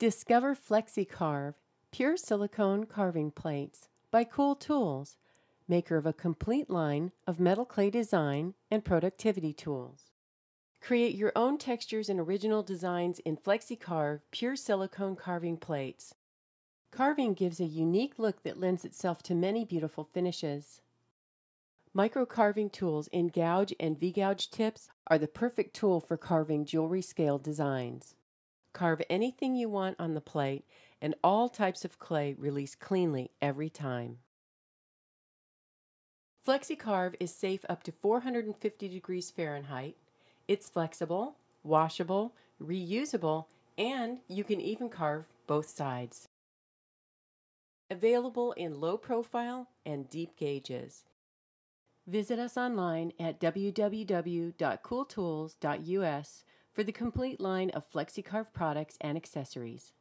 Discover FlexiCarve Pure Silicone Carving Plates by Cool Tools, maker of a complete line of metal clay design and productivity tools. Create your own textures and original designs in FlexiCarve Pure Silicone Carving Plates. Carving gives a unique look that lends itself to many beautiful finishes. Micro carving tools in gouge and V-gouge tips are the perfect tool for carving jewelry scale designs. Carve anything you want on the plate and all types of clay release cleanly every time. FlexiCarve is safe up to 450 degrees Fahrenheit. It's flexible, washable, reusable, and you can even carve both sides. Available in low profile and deep gauges. Visit us online at www.cooltools.us for the complete line of FlexiCarve products and accessories.